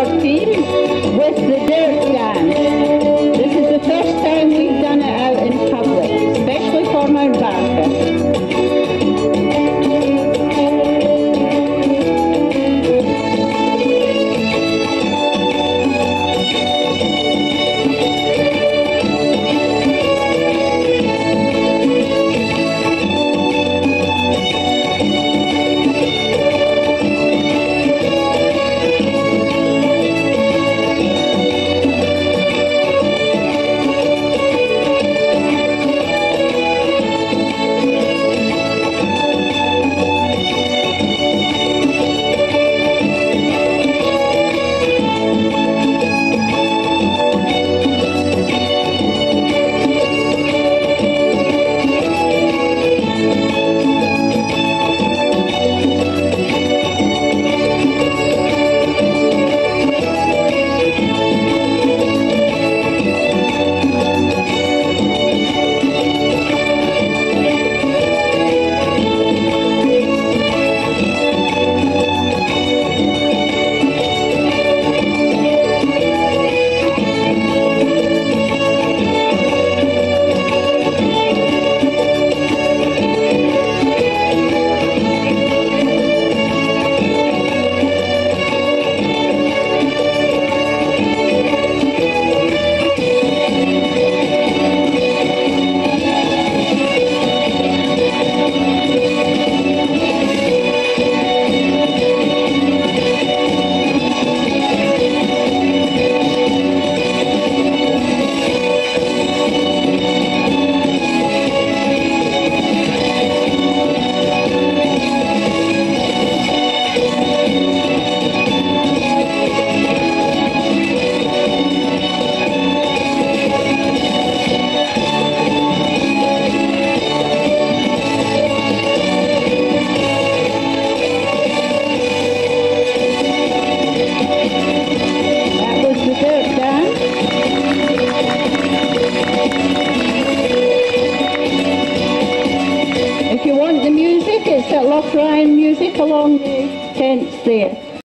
our team with the dirt. It's at Loch Ryan Music along the tents there.